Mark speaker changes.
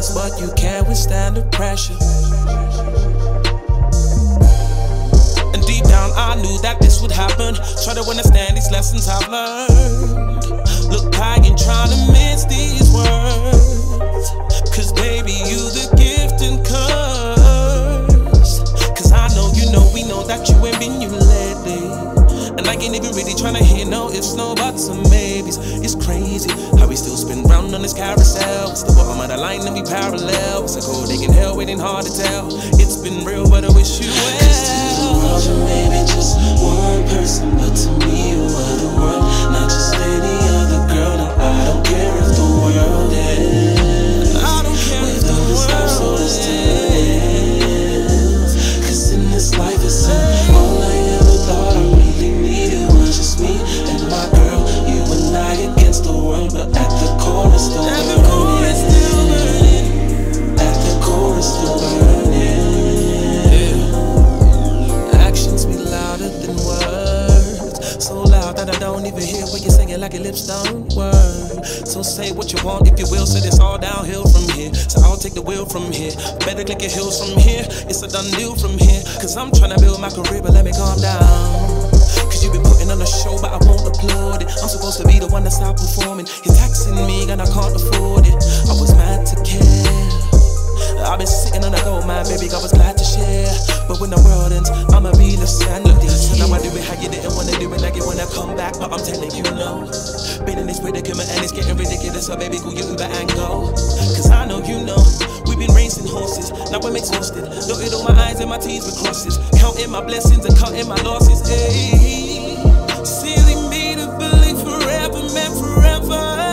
Speaker 1: test, but you can't withstand the pressure. And deep down, I knew that this would happen. Try to understand these lessons I've learned. Look high and try to miss these words. Cause baby, you the gift and curse. Cause I know you know, we know that you and I ain't even really trying to hear no ifs, no buts, or maybes. It's crazy how we still spin round on this carousel. It's the bottom of the line and we parallel. It's a cold day hell, waiting hard to tell. It's been real, but I wish you well. Cause to the world you may be just one person, but to me you even hear what you're saying, like your lips don't work. So say what you want if you will. Said it's all downhill from here. So I'll take the wheel from here. Better click your heels from here. It's a done deal from here. Cause I'm trying to build my career, but let me calm down. Cause you been putting on a show, but I won't applaud it. I'm supposed to be the one that's stop performing. You're taxing me, and I can't afford it. I was mad to care. I've been sitting on a gold mine, baby, I was glad to share. But when the world ends, I'ma be the standard. Now I do it how you didn't wanna come back. But I'm telling you no. Been in this predicament and it's getting ridiculous, so baby, go your Uber and go. Cause I know you know, we've been racing horses, now I'm exhausted. Dotted all my eyes and my T's with crosses. Counting my blessings and cutting my losses. Ayy. Silly me to believe forever, man, forever.